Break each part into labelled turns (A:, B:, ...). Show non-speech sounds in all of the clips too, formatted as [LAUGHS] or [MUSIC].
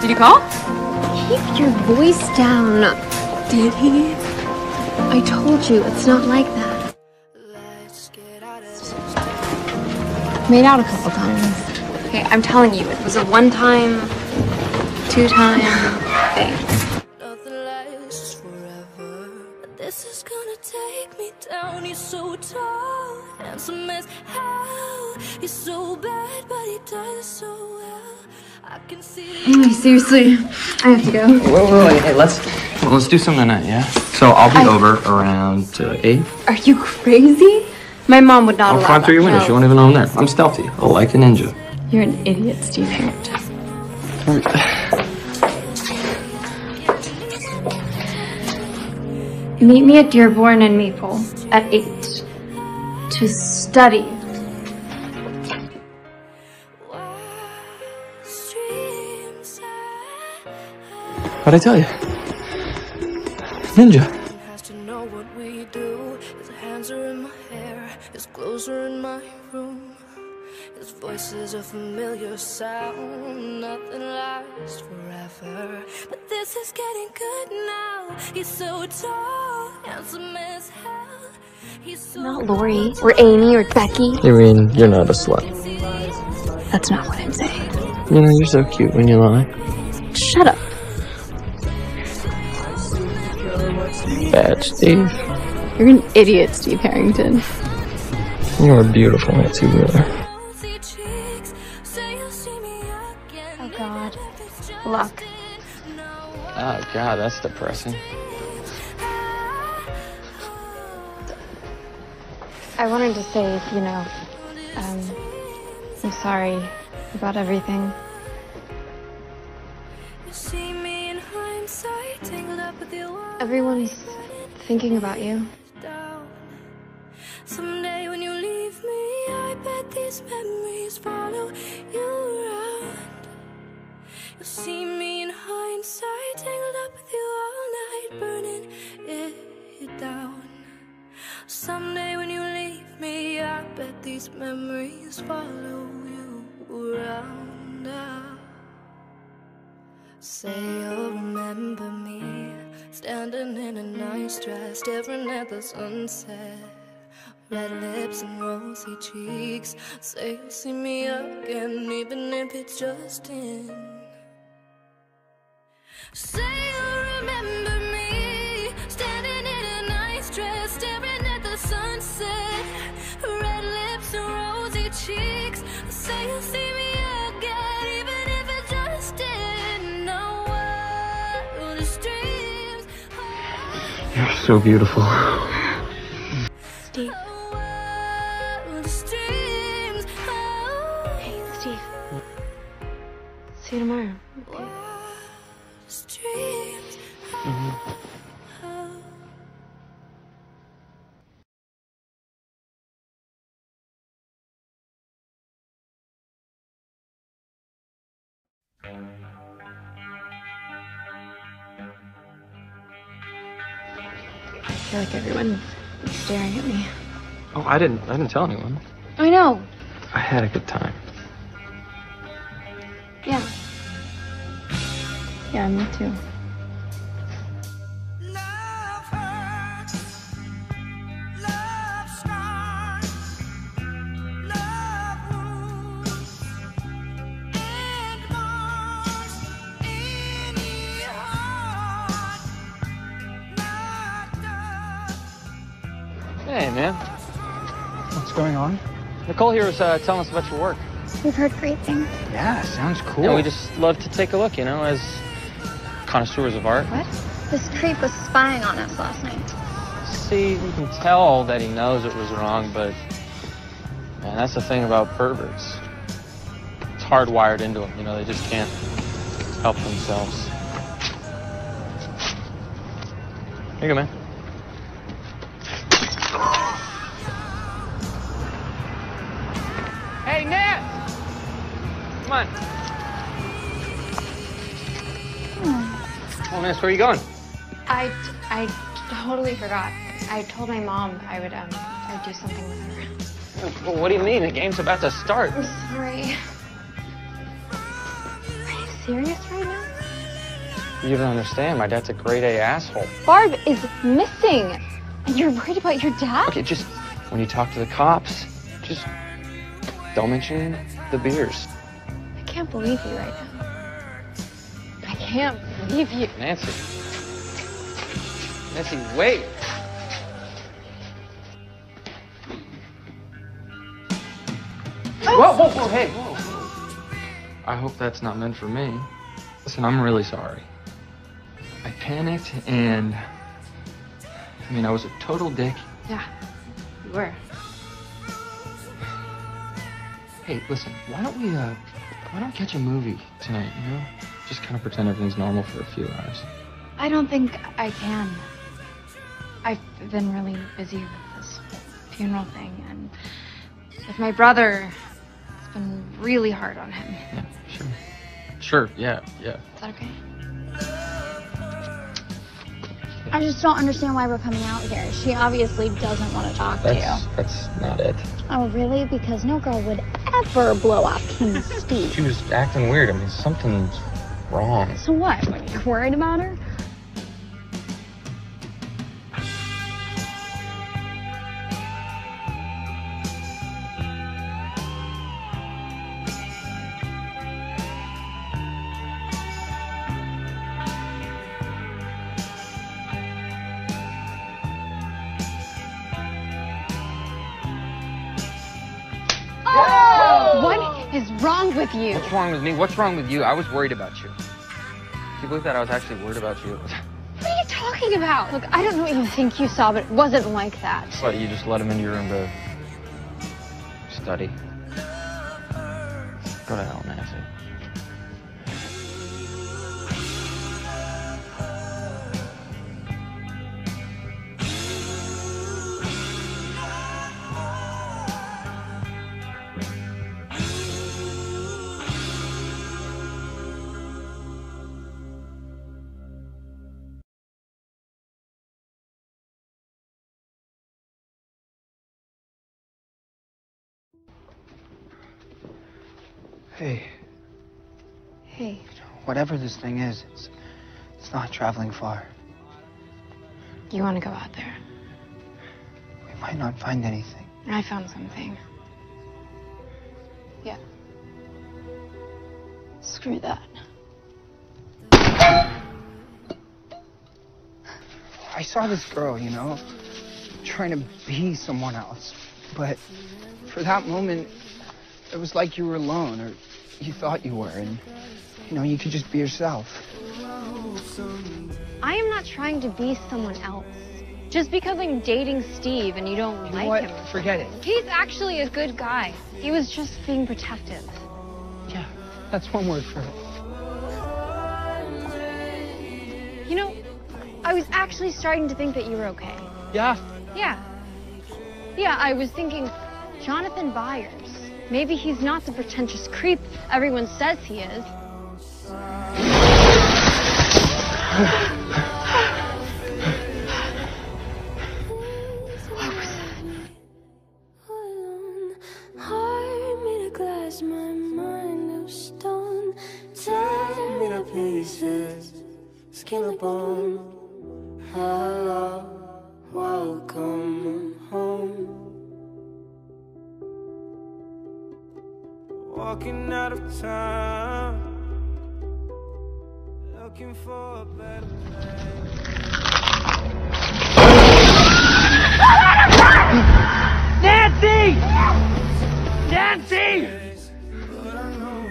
A: Did you call?
B: Keep your voice down.
A: Did he?
B: I told you, it's not like that. Made out a couple times.
A: Okay, I'm telling you, it was a one-time, two-time thing.
C: Nothing lasts forever. But This is gonna take me down. He's so tall, handsome as hell. He's so bad, but he does so well. I can see the
A: seriously, I have to go.
D: Wait, wait, wait. Hey, let's well, let's do something tonight, yeah? So I'll be over around uh, eight.
A: Are you crazy? My mom would not
D: I'll
A: allow
D: climb through your window.
A: No.
D: She won't even know I'm there. I'm stealthy, i like a ninja.
A: You're an idiot, Steve Harrington. Meet me at Dearborn and Maple at 8 to study.
D: What'd I tell you? Ninja.
C: has to know what we do. His hands are in my hair, his clothes are in my room. His voice is a familiar sound. Nothing lasts forever. But this is getting good now. He's so tall, handsome as hell. He's so
B: Not Lori, or Amy, or Becky.
D: You mean you're not a slut?
B: That's not what I'm saying.
D: You know, you're so cute when you lie. Bad, Steve.
A: You're an idiot, Steve Harrington.
D: You're beautiful, Nancy Wheeler.
C: rosy cheeks. Say you'll see me again.
B: Oh, God.
C: If it's just
A: Luck.
C: no
D: Oh, God, that's depressing.
A: I wanted to say, you know, um, I'm sorry about everything.
C: You see
A: thinking about you.
C: Someday when you leave me, I bet these memories follow you around. You'll see me in hindsight, tangled up with you all night, burning it down. Someday when you leave me, I bet these memories follow you around. Say staring at the sunset. Red lips and rosy cheeks. Say you'll see me again, even if it's just in. Say you'll remember
D: so beautiful.
B: Steve.
C: Wildest dreams.
B: Hey, Steve.
A: See you tomorrow.
C: wildest dreams. Oh.
A: Feel like everyone's staring at me.
D: Oh, I didn't. I didn't tell anyone.
A: I know.
D: I had a good time.
A: Yeah. Yeah, me too.
D: Nicole here was uh, telling us about your work.
B: We've heard great things.
E: Yeah, sounds cool.
D: And we just love to take a look, you know, as connoisseurs of art.
B: What? This creep was spying on us last night.
D: See, you can tell that he knows it was wrong, but man, that's the thing about perverts. It's hardwired into them, you know, they just can't help themselves. Here you go, man. On. Oh, where are you going?
A: I, I totally forgot. I told my mom I would, um, I'd do something with her.
D: Well, what do you mean? The game's about to start.
A: I'm sorry. Are you serious right now?
F: You don't understand. My dad's a grade A asshole.
A: Barb is missing. And you're worried about your dad?
F: Okay, just when you talk to the cops, just don't mention the beers.
A: I can't believe you right now. I can't believe you.
F: Nancy. Nancy, wait. Whoa, whoa, whoa, hey, whoa, whoa. I hope that's not meant for me. Listen, I'm really sorry. I panicked and. I mean, I was a total dick.
A: Yeah, you were.
F: Hey, listen, why don't we, uh, why don't catch a movie tonight, you know? Just kind of pretend everything's normal for a few hours.
A: I don't think I can. I've been really busy with this funeral thing, and with my brother, it's been really hard on him.
F: Yeah, sure. Sure, yeah, yeah.
A: Is that okay?
G: I just don't understand why we're coming out here. She obviously doesn't want to talk to you.
F: that's not it.
G: Oh, really? Because no girl would ever blow off King Steve.
F: She was acting weird. I mean, something's wrong.
G: So what? Were you worried about her?
A: Is wrong with you?
F: What's wrong with me? What's wrong with you? I was worried about you. Do you believe that I was actually worried about you?
A: What are you talking about? Look, I don't know what you think you saw, but it wasn't like that.
F: What, you just let him into your room to study? Go to hell,
E: whatever this thing is, it's it's not traveling far.
A: you want to go out there?
E: We might not find anything.
A: I found something. Yeah. Screw that.
E: I saw this girl, you know, trying to be someone else. But for that moment, it was like you were alone, or you thought you were, and you know, you could just be yourself.
A: I am not trying to be someone else. Just because I'm dating Steve and you don't
E: You
A: like
E: what?
A: him.
E: Forget it.
A: He's actually a good guy. He was just being protective.
E: Yeah, that's one word for it.
A: You know, I was actually starting to think that you were okay.
E: Yeah.
A: Yeah. Yeah, I was thinking, Jonathan Byers. Maybe he's not the pretentious creep everyone says he is.
C: Walking out of town, looking for a better place.
E: Nancy! Nancy!
C: But I know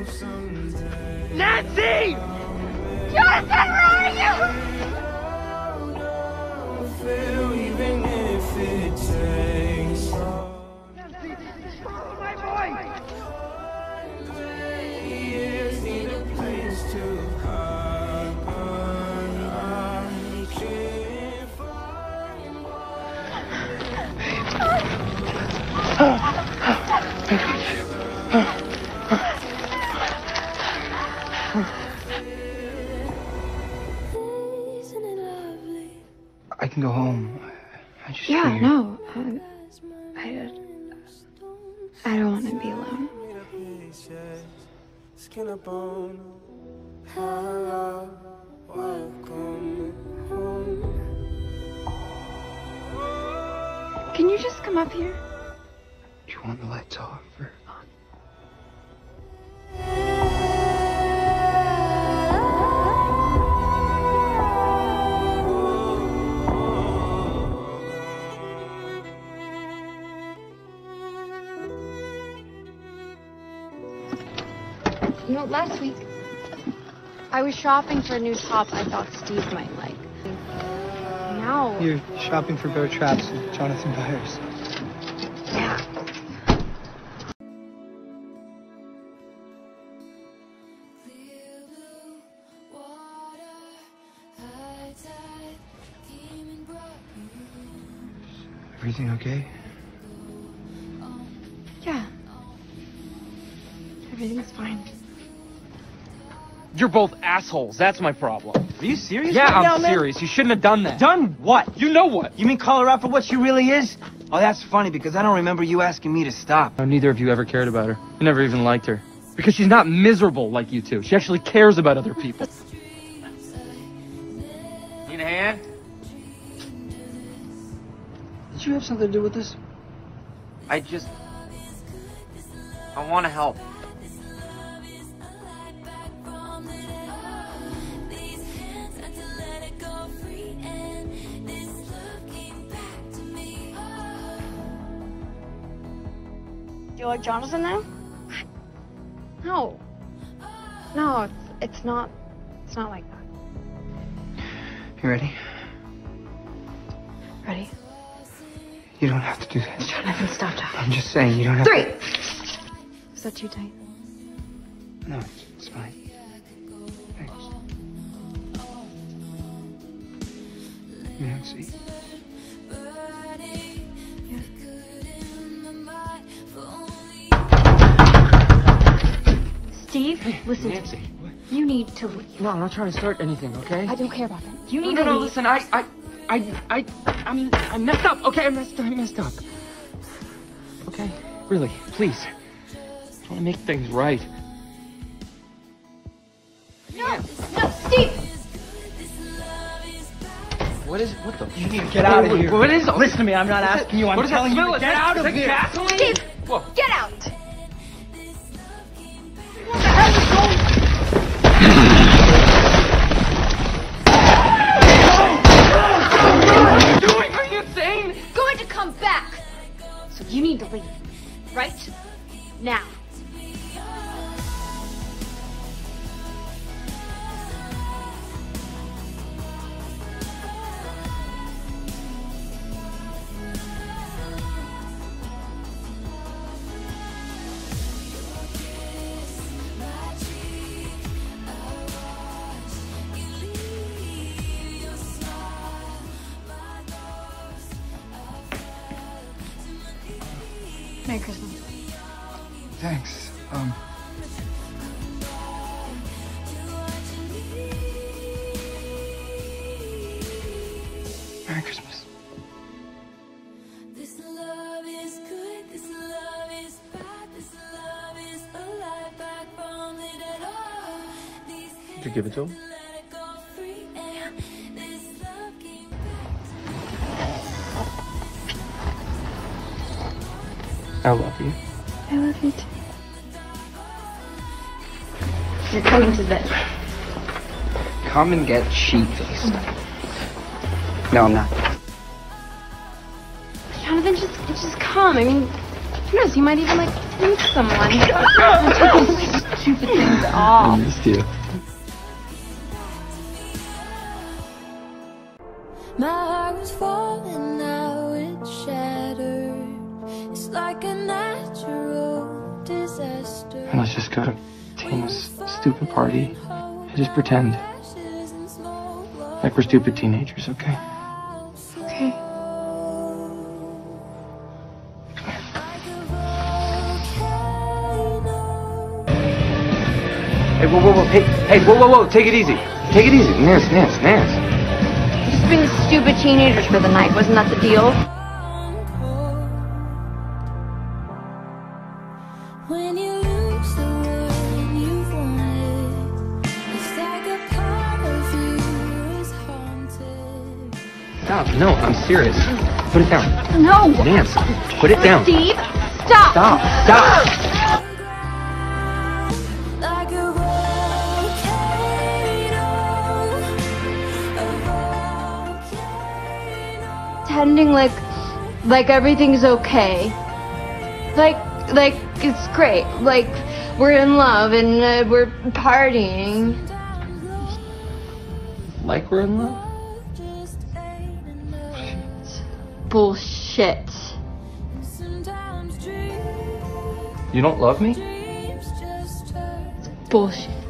C: I
E: can go home. I just
A: Yeah,
E: figured-
A: no. Um, I, I don't want to be alone.
C: skin bone. Hello,
H: welcome home.
A: Can you just come up here?
E: Want the lights off or on?
A: You know, last week I was shopping for a new top I thought Steve might like. Now,
E: You're shopping for bear traps with Jonathan Byers. Everything okay?
A: Um, yeah. Everything's fine.
F: You're both assholes. That's my problem.
I: Are you serious?
F: Yeah,
I: right
F: I'm
I: now,
F: serious. You shouldn't have done that.
I: Done what?
F: You know what?
I: You mean call her out for what she really is? Oh, that's funny because I don't remember you asking me to stop.
F: No, neither of you ever cared about her. You never even liked her. Because she's not miserable like you two. She actually cares about other people.
E: Have something to do with this?
I: I just. I want to help.
J: Do you like Jonathan now?
A: No. No, it's it's not it's not like that.
E: You ready?
A: Ready?
E: You don't have to do this.
A: Jonathan, stop talking.
E: I'm just saying you don't have
A: Three! Is that too tight?
E: No, it's, it's fine. Thanks. You have a seat.
A: Steve, listen.
F: Nancy.
A: You need to leave.
F: No, I'm not trying to start anything, okay?
A: I don't care about that. You need
F: no,
A: to
F: no,
A: leave.
F: listen, I, I, I, I, I'm, I messed up, okay? I messed, up I messed up. Okay? Really, please. I want to make things right.
A: No, no, Steve!
F: What is, what the?
I: You need to get out of here.
F: What is it?
I: Listen to me. I'm not asking you. I'm
F: what does that
I: telling you to get out of
F: that
I: here.
F: gasoline?
A: Steve! Get out! Right? Now.
F: You give it to him?
C: let it go free and this love came
F: I love you.
A: I love you too. You're coming to bed.
E: Come and get sheet faced. No, I'm not.
A: Jonathan, just just come. I mean, who knows? You might even like meet someone. [LAUGHS] Take these stupid things off.
E: missed you.
F: Party and just pretend
C: Ashes and smoke
F: like we're stupid teenagers, okay?
A: Okay.
I: Hey, whoa, whoa, whoa. Hey, hey, whoa, whoa, whoa. Take it easy. Take it easy. Nance, Nance, Nance.
A: Just being stupid teenagers for the night. Wasn't that the deal?
F: Serious. Put it down.
B: No.
F: Nance, put it down.
B: Steve, stop.
F: Stop. Stop.
C: Like a volcano,
A: Pretending like like everything's okay. Like like it's great. Like we're in love and uh, we're partying.
D: Like we're in love?
A: Bullshit.
D: You don't love me?
C: just hurt.
A: Bullshit.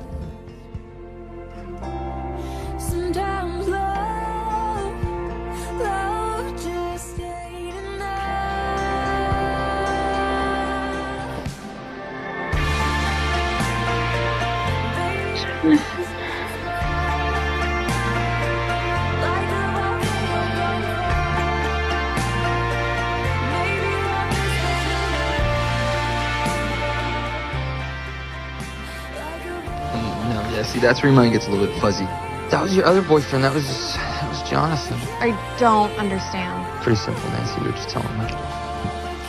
F: See, that's where your mind gets a little bit fuzzy. That was your other boyfriend. That was that was Jonathan.
A: I don't understand.
F: Pretty simple, Nancy. We were just telling me.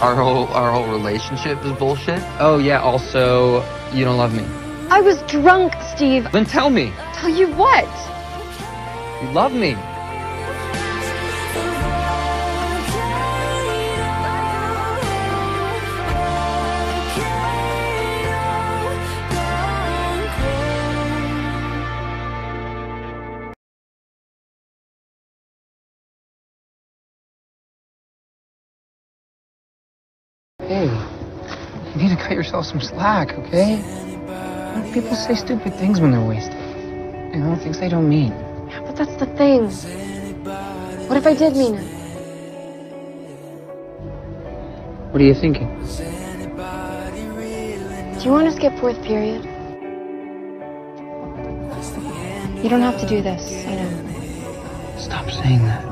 F: Our whole our whole relationship is bullshit. Oh yeah. Also, you don't love me.
A: I was drunk, Steve.
F: Then tell me.
A: Tell you what?
F: You love me.
E: Hey, you need to cut yourself some slack, okay? You know, people say stupid things when they're wasted. You know, things they don't mean.
A: Yeah, but that's the thing. What if I did mean it?
E: What are you thinking?
A: Do you want to skip fourth period? You don't have to do this, I know.
E: Stop saying that.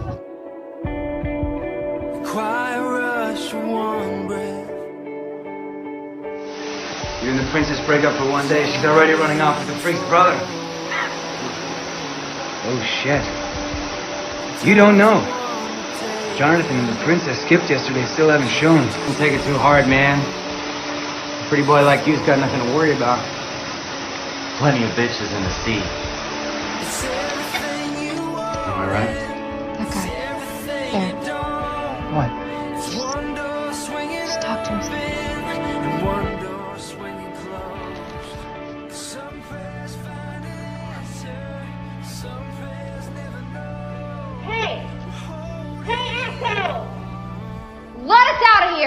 K: Quiet rush one breath.
I: You and the princess break up for one day. She's already running off with the freak's brother. Oh, shit. You don't know. Jonathan and the princess skipped yesterday, still haven't shown. Don't take it too hard, man. A pretty boy like you's got nothing to worry about. Plenty of bitches in the sea. Am I right?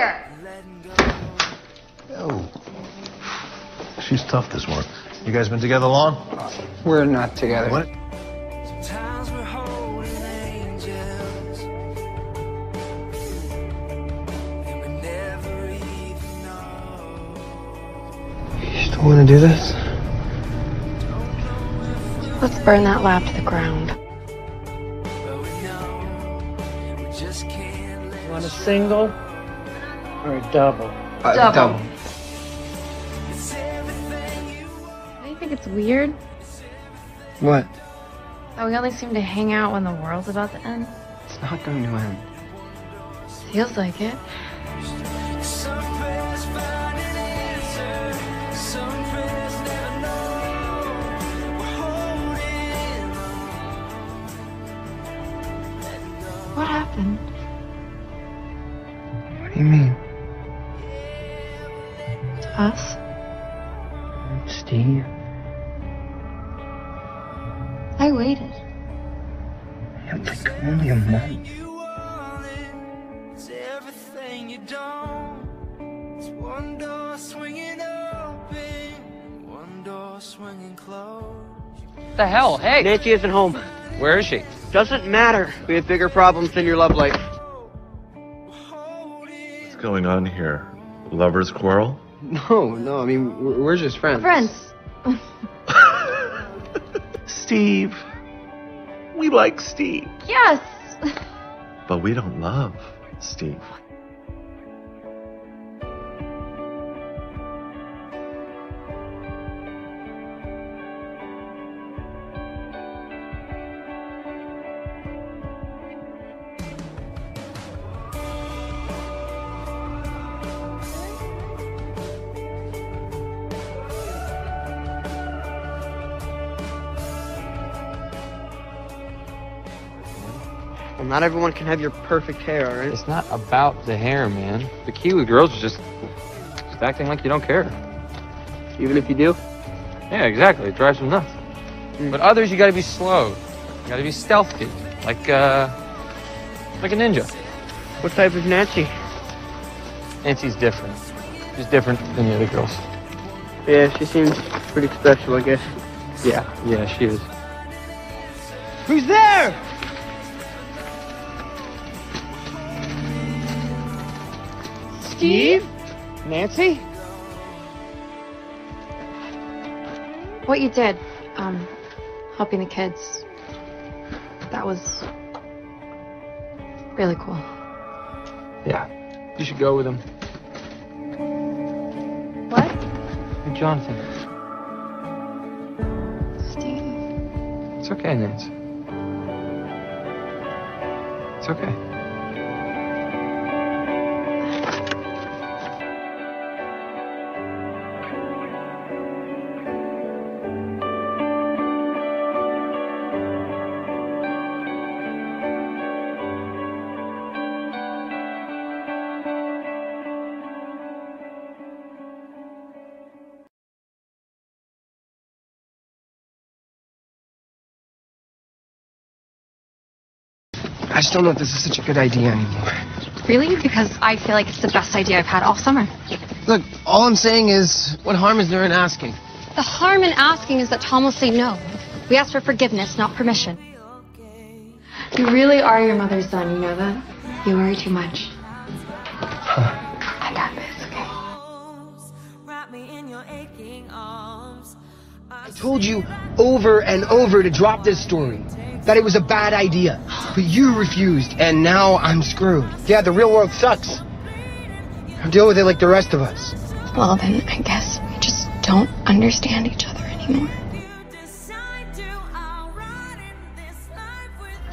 A: Here!
L: Oh. She's tough, this one. You guys been together long?
E: We're not together.
L: What?
K: Sometimes we're holding angels. And we never even know.
E: You still want to do this?
A: Let's burn that lab to the ground.
K: But we know we just can't let
M: Want a single or a double?
E: Uh,
A: Double.
E: double.
K: it's everything you
A: Do you think it's weird
E: What?
A: that we only seem to hang out when the world's about to end?
E: It's not going to end.
A: Feels like it.
K: Some prayers find an answer. Some prayers never know. We're holding on.
A: What happened?
E: What do you mean?
A: To us?
E: Steve?
A: I waited.
E: It was like only a month.
K: You want it. It's everything you don't. It's one door swinging open. One door swinging closed.
M: The hell? Hey!
N: Nancy isn't home.
F: Where is she?
N: Doesn't matter. We have bigger problems than your love life.
L: What's going on here? Lover's quarrel? [LAUGHS]
N: No, no. I mean, we're, we're just friends.
A: Friends. [LAUGHS]
L: Steve. We like Steve.
A: Yes!
L: But we don't love Steve.
N: Well, not everyone can have your perfect hair, all right?
F: It's not about the hair, man. The key with girls is just, just acting like you don't care.
N: Even if you do?
F: Yeah, exactly. It drives them nuts. But others, you gotta be slow. You gotta be stealthy, like uh, like a ninja.
N: What type of Nancy?
F: Nancy's different. She's different than the other girls.
N: Yeah, she seems pretty special, I guess.
F: Yeah, yeah, she is.
N: Who's there?
E: Steve? Nancy?
A: What you did, um, helping the kids, that was really cool.
F: Yeah. You should go with him.
A: What?
F: Hey, Jonathan.
A: Steve.
F: It's okay, Nancy. It's okay.
E: I just don't know if this is such a good idea anymore.
A: Really? Because I feel like it's the best idea I've had all summer.
N: Look, all I'm saying is, what harm is there in asking?
A: The harm in asking is that Tom will say no. We ask for forgiveness, not permission. You really are your mother's son, you know that? You worry too much. I got this, okay?
O: Wrap me in your aching arms.
E: I told you over and over to drop this story. That it was a bad idea. But you refused, and now I'm screwed. Yeah, the real world sucks. I'll deal with it like the rest of us.
A: Well, then I guess we just don't understand each other anymore.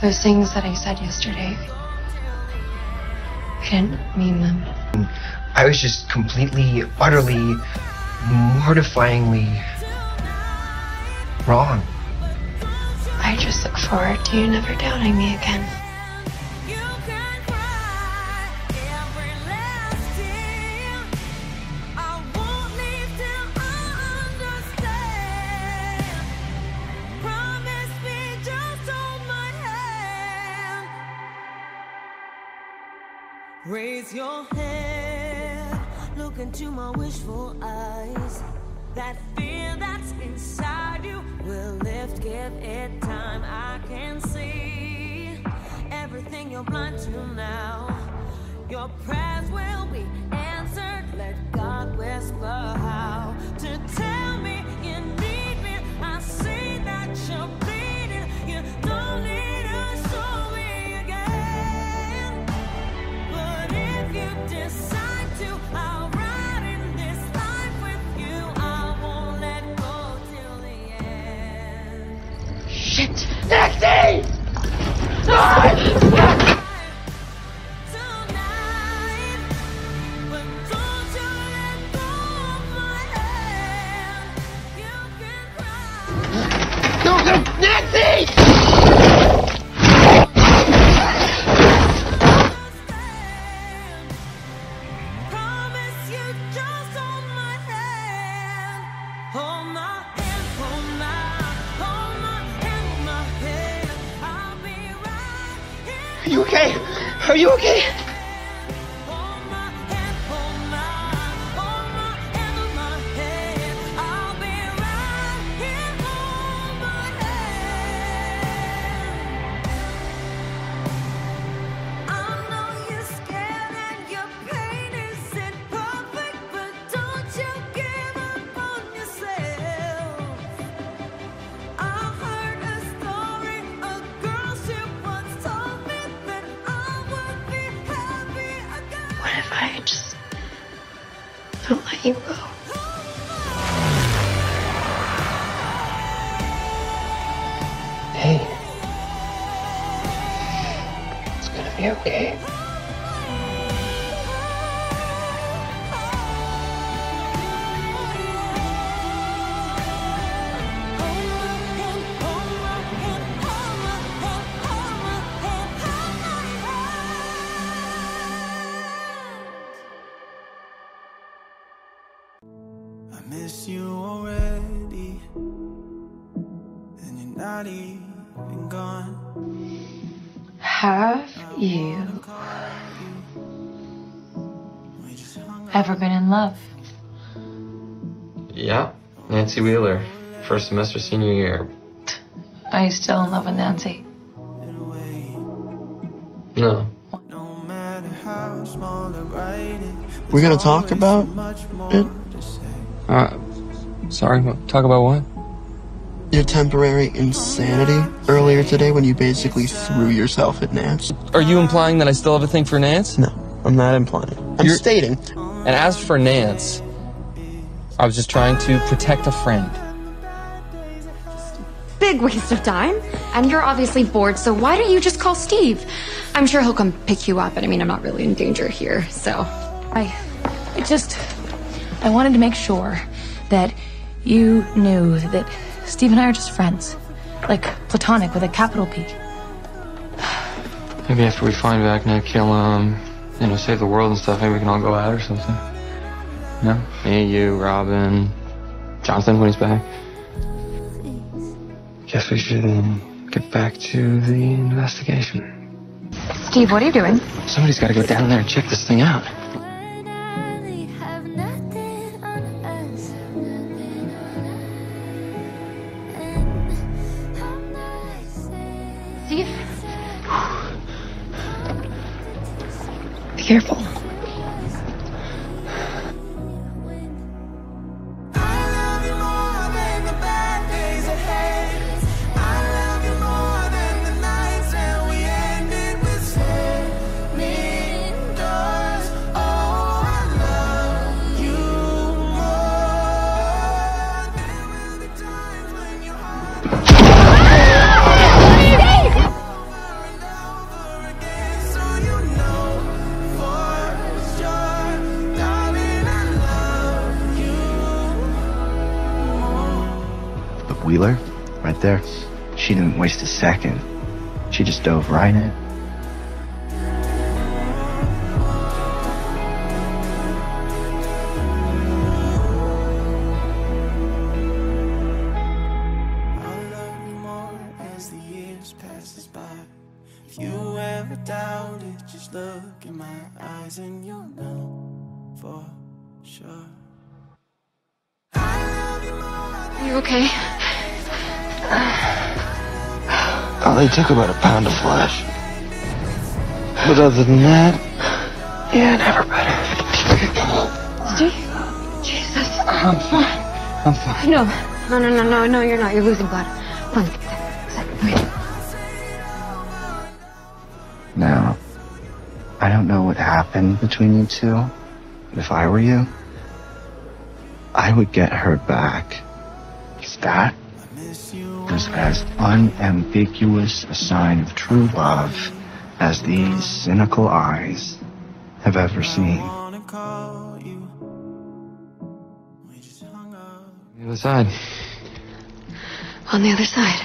A: Those things that I said yesterday, I didn't mean them.
E: I was just completely, utterly, mortifyingly wrong.
A: Just look forward to you never doubting me again.
O: You're blind to now. Your prayers will be answered. Let God whisper how to tell me you need me. I see that you're bleeding. You don't need to show me again. But if you decide to, I'll ride in this life with you. I won't let go till the end.
E: Shit! Taxi! Ah! No,
O: don't
A: let you go?
E: Hey. It's gonna be okay.
A: In love?
F: Yeah, Nancy Wheeler, first semester senior year.
A: Are you still in love with Nancy?
F: No.
N: We're gonna talk about it?
F: Uh, sorry, talk about what?
N: Your temporary insanity earlier today when you basically threw yourself at Nance.
F: Are you implying that I still have a thing for Nance?
N: No, I'm not implying. I'm
F: You're-
N: stating.
F: And as for Nance, I was just trying to protect a friend.
A: Big waste of time. And you're obviously bored, so why don't you just call Steve? I'm sure he'll come pick you up, and I mean, I'm not really in danger here, so.
P: I, I just, I wanted to make sure that you knew that Steve and I are just friends. Like platonic with a capital P.
F: Maybe after we find Vecna, he'll, um, you know, save the world and stuff. Maybe we can all go out or something. No? Me, you, Robin, Jonathan when he's back. Guess we should um, get back to the investigation.
A: Steve, what are you doing?
F: Somebody's got to go down there and check this thing out.
A: Careful.
Q: Dove right in.
K: you ever doubt it, just look in my eyes and you'll know for sure.
A: You okay?
Q: Uh, Oh, they took about a pound of flesh. But other than that, yeah, never better.
A: Steve? Jesus.
Q: I'm fine. I'm fine.
A: No, no, no, no, no, no, you're not. You're losing blood. Come on.
Q: Now, I don't know what happened between you two. but If I were you, I would get her back. Is that was as unambiguous a sign of true love as these cynical eyes have ever seen.
F: The other side.
A: On the other side.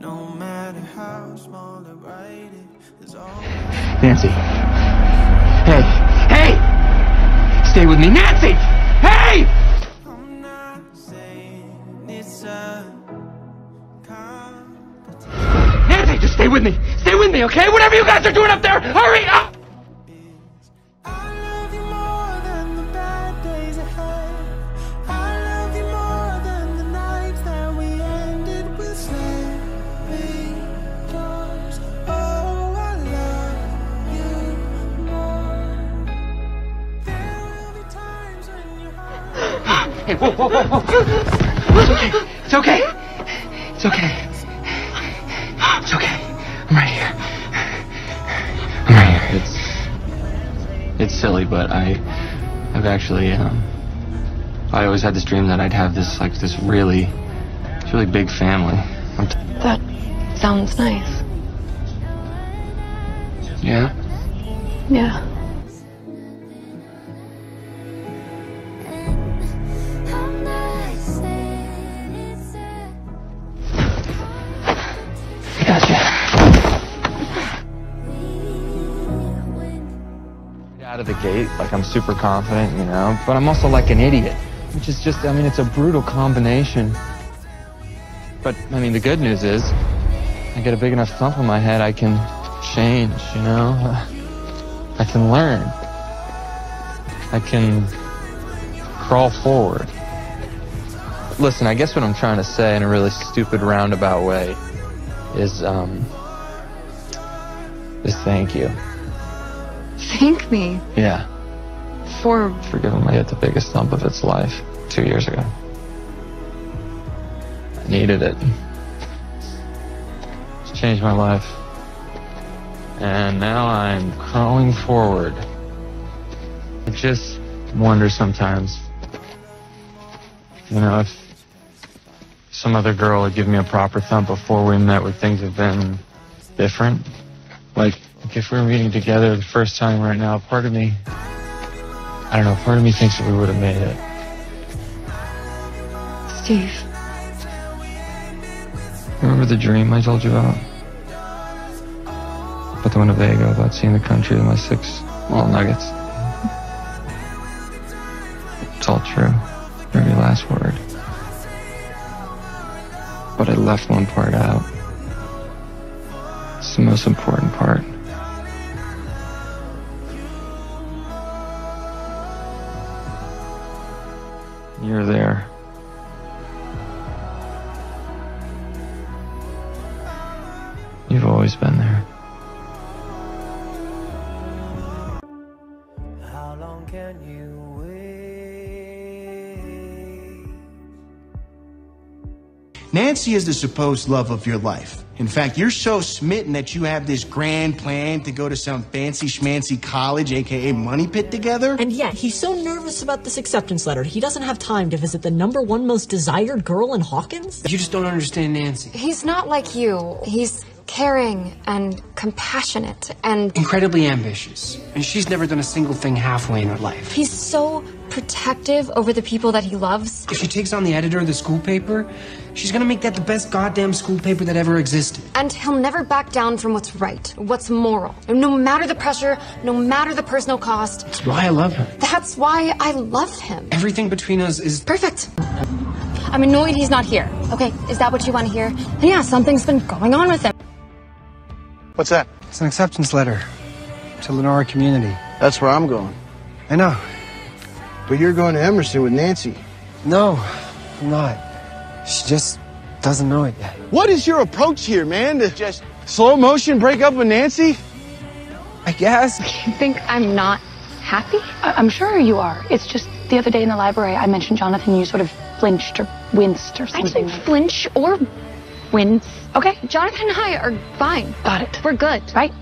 K: No
M: Stay with me, Nancy! Hey! Nancy, just stay with me. Stay with me, okay? Whatever you guys are doing up there, hurry up! It's okay. It's okay. It's okay. It's okay. I'm right here.
F: I'm right here. It's it's silly, but I I've actually um I always had this dream that I'd have this like this really really big family.
A: That sounds nice.
F: yeah.
A: Yeah.
F: Out of the gate, like I'm super confident, you know, but I'm also like an idiot, which is just, I mean, it's a brutal combination. But, I mean, the good news is, I get a big enough thump on my head, I can change, you know? [LAUGHS] I can learn. I can crawl forward. Listen, I guess what I'm trying to say in a really stupid roundabout way is, um, is thank you.
A: Thank me
F: Yeah.
A: for
F: for giving my head the biggest thump of its life two years ago. I needed it. It's changed my life. And now I'm crawling forward. I just wonder sometimes, you know, if some other girl would give me a proper thump before we met, would things have been different? Like if we were meeting together the first time right now, part of me, I don't know, part of me thinks that we would have made it.
A: Steve.
F: Remember the dream I told you about? About the Winnebago, about seeing the country with my six little nuggets. It's all true. Every last word. But I left one part out. It's the most important part. You're there. You've always been there.
K: How long can you
R: Nancy is the supposed love of your life. In fact, you're so smitten that you have this grand plan to go to some fancy schmancy college, aka money pit together.
S: And yet, he's so nervous about this acceptance letter, he doesn't have time to visit the number one most desired girl in Hawkins?
M: You just don't understand Nancy.
A: He's not like you. He's caring and compassionate and
M: Incredibly ambitious. And she's never done a single thing halfway in her life.
A: he's so protective over the people that he loves.
M: If she takes on the editor of the school paper, she's gonna make that the best goddamn school paper that ever existed.
A: And he'll never back down from what's right, what's moral. No matter the pressure, no matter the personal cost.
M: That's why I love her.
A: That's why I love him.
M: Everything between us is
A: perfect. I'm annoyed he's not here. Okay, is that what you want to hear? And Yeah, something's been going on with him.
R: What's that?
E: It's an acceptance letter to Lenora Community.
Q: That's where I'm going.
E: I know.
Q: But you're going to Emerson with Nancy.
E: No, I'm not. She just doesn't know it yet.
R: What is your approach here, man? To just slow motion break up with Nancy?
E: I guess.
A: You think I'm not happy?
P: I- I'm sure you are. It's just the other day in the library, I mentioned Jonathan. You sort of flinched or winced or something.
A: I
P: something.
A: didn't flinch or wince. Okay, Jonathan and I are fine.
P: Got it.
A: We're good.
P: Right?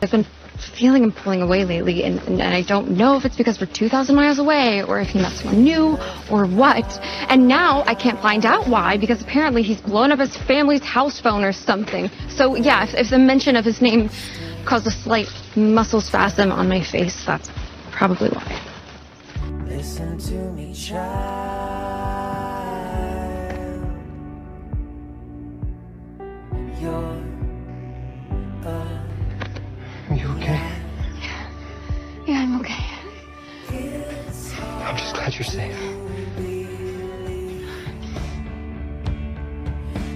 A: I've been feeling him pulling away lately, and, and I don't know if it's because we're 2,000 miles away, or if he met someone new, or what. And now I can't find out why, because apparently he's blown up his family's house phone or something. So yeah, if, if the mention of his name caused a slight muscle spasm on my face, that's probably why.
K: Listen to me, child.
E: Are you okay?
A: Yeah, Yeah, I'm okay.
E: I'm just glad you're safe.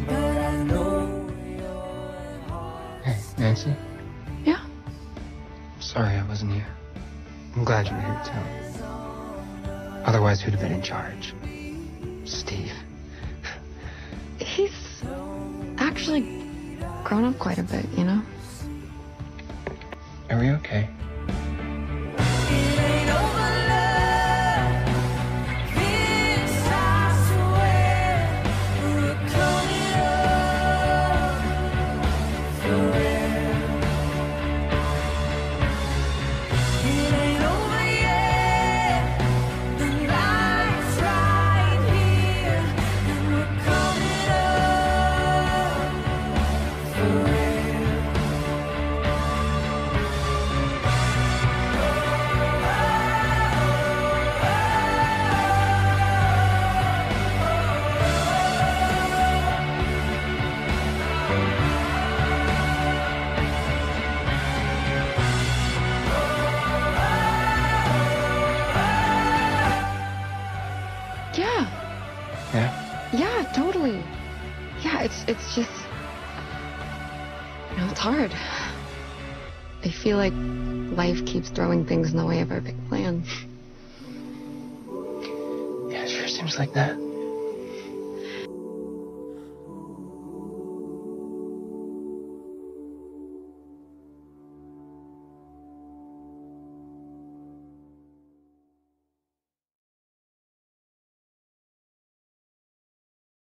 K: but I know
E: Hey, Nancy.
A: Yeah.
E: Sorry I wasn't here. I'm glad you're here too. Otherwise, who'd have been in charge? Steve.
A: He's actually grown up quite a bit, you know?
E: Are we okay?
A: Life keeps throwing things in the way of our big plan.
F: Yeah, it sure seems like that.